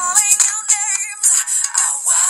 calling you names. I